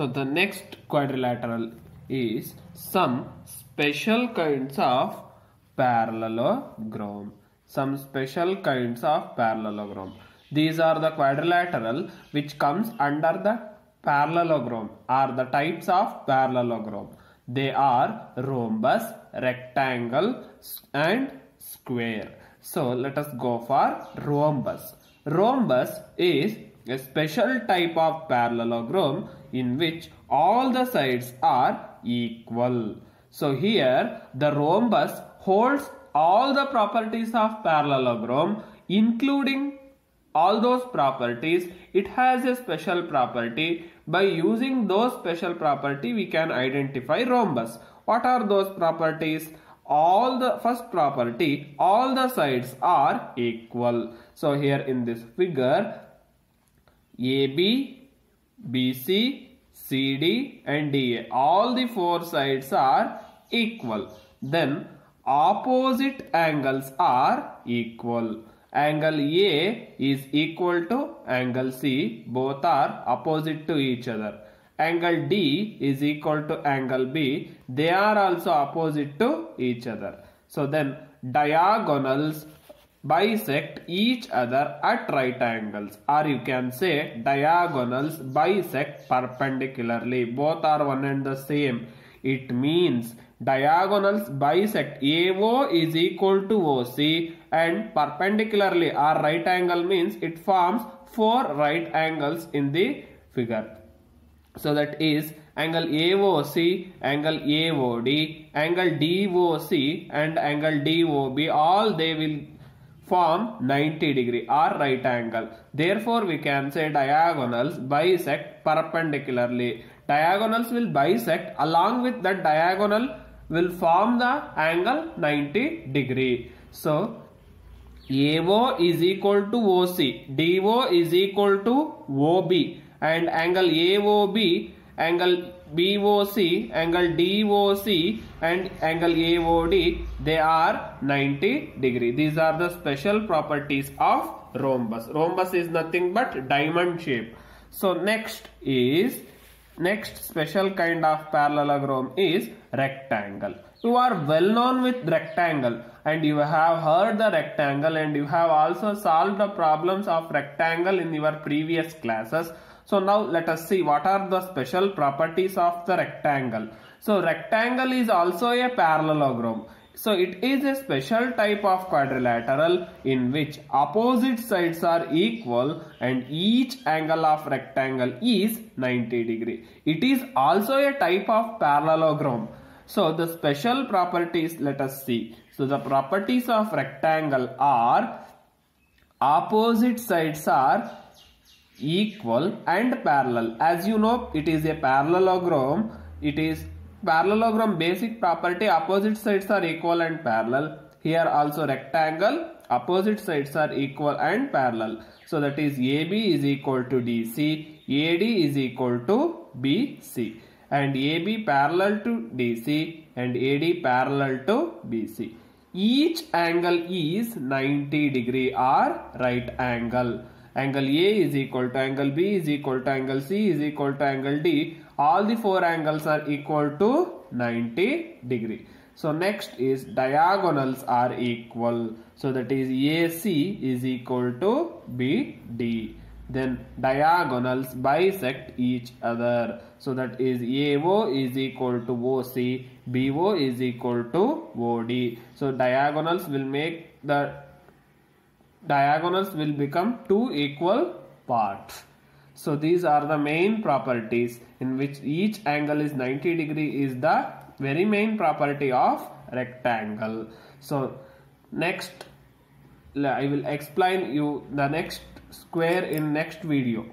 So the next quadrilateral is some special kinds of parallelogram. Some special kinds of parallelogram. These are the quadrilateral which comes under the parallelogram are the types of parallelogram. They are rhombus, rectangle and square. So let us go for rhombus. Rhombus is a special type of parallelogram in which all the sides are equal. So here the rhombus holds all the properties of parallelogram including all those properties. It has a special property. By using those special property we can identify rhombus. What are those properties? All the first property all the sides are equal. So here in this figure AB BC CD and DA all the four sides are equal. Then opposite angles are equal. Angle A is equal to angle C. Both are opposite to each other. Angle D is equal to angle B. They are also opposite to each other. So then diagonals bisect each other at right angles or you can say diagonals bisect perpendicularly. Both are one and the same. It means diagonals bisect AO is equal to OC and perpendicularly or right angle means it forms four right angles in the figure. So that is angle AOC, angle AOD, angle DOC and angle DOB all they will form 90 degree or right angle. Therefore we can say diagonals bisect perpendicularly. Diagonals will bisect along with that diagonal will form the angle 90 degree. So AO is equal to OC, DO is equal to OB and angle AOB, angle BOC, angle DOC and angle AOD they are 90 degree. These are the special properties of rhombus. Rhombus is nothing but diamond shape. So next is Next special kind of parallelogram is rectangle. You are well known with rectangle and you have heard the rectangle and you have also solved the problems of rectangle in your previous classes. So now let us see what are the special properties of the rectangle. So rectangle is also a parallelogram. So it is a special type of quadrilateral in which opposite sides are equal and each angle of rectangle is 90 degree. It is also a type of parallelogram. So the special properties let us see. So the properties of rectangle are opposite sides are equal and parallel. As you know it is a parallelogram. It is parallelogram basic property. Opposite sides are equal and parallel. Here also rectangle. Opposite sides are equal and parallel. So that is AB is equal to DC AD is equal to BC and AB parallel to DC and AD parallel to BC each angle is 90 degree or right angle angle A is equal to angle B is equal to angle C is equal to angle D all the four angles are equal to 90 degree. So next is diagonals are equal. So that is AC is equal to BD. Then diagonals bisect each other. So that is AO is equal to OC, BO is equal to OD. So diagonals will make the diagonals will become two equal parts. So these are the main properties in which each angle is 90 degree is the very main property of rectangle. So next I will explain you the next square in next video.